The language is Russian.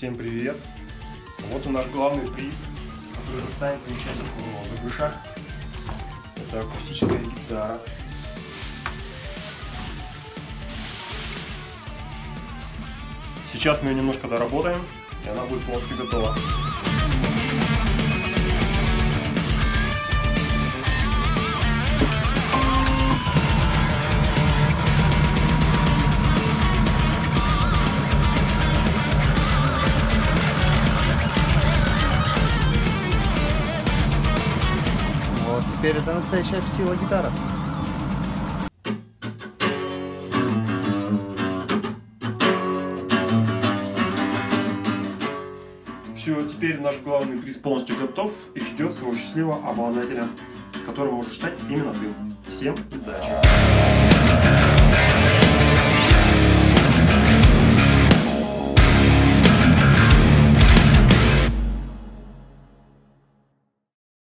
Всем привет! Вот и наш главный приз, который достанется участнику розыгрыша. Это акустическая гитара. Сейчас мы ее немножко доработаем, и она будет полностью готова. Теперь это настоящая сила гитара. Все, теперь наш главный приз полностью готов и ждет своего счастливого обладателя, которым можешь стать именно ты. Всем удачи!